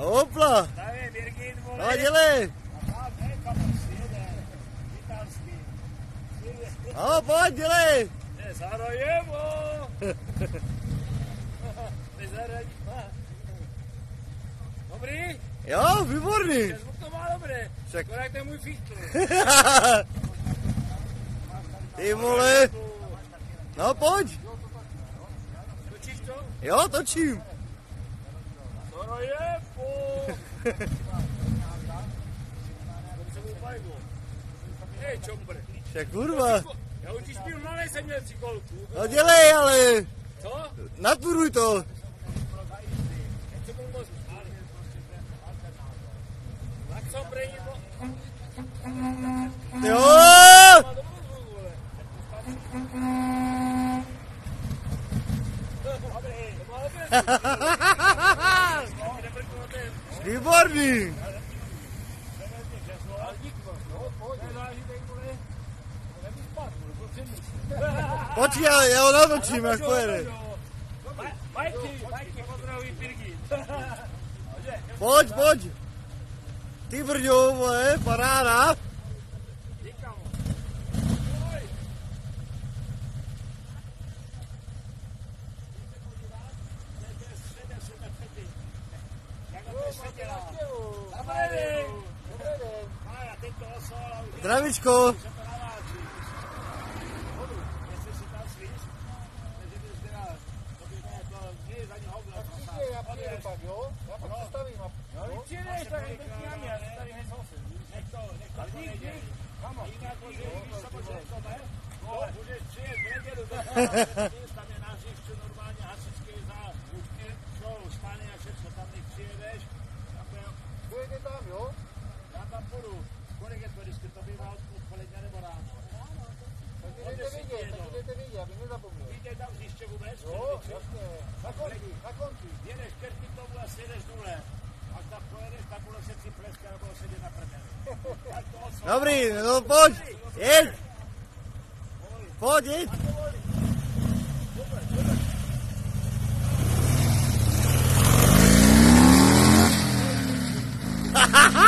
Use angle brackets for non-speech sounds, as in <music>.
Hopla. Tady Birgit, vole. No dělej. A ne, kam jede. Italský. No pojď, dělej. Je Sarajevo. <laughs> Dobrý? Jo, výborný. Zvuk to má dobré. Však- Akorát to je můj fichtl. <laughs> Ty vole. No pojď. Točíš to? Jo, točím. Však kurva. Já už když byl malý, jsem měl cikolku. No dělej, ale Co? naturuj to. Co budu moc spálit? Tak Revolving. pode ja, eu não natočím, ako vai, Majky, Majky, pozdravuj Pirgy. Poď, poď. Ty brďo, moje, paráda. Zdravíčko. Já přijedu pak, jo? Já pak představím. a- jo? Tam je na hřišťu normálně hasičský závod. Jsou stany a všechno, tam když přijedeš, Pojede tam, jo? Já tam půjdu. Kolik je to vždycky? To bývá odpoledne nebo ráno. Tak mi dejte vědět, tak mi dejte vědět, abych nezapomněl. Víte tam hřiště vůbec? Jo, jasně. Na konci, na konci. Jedeš pětky k tomu a sjedeš dole. Až tam pojedeš, tak bude se si pleska nebo sedět na prdeli. Dobrý, no pojď. Jeď. Pojď, jeď. Super, super. ha <laughs> ha!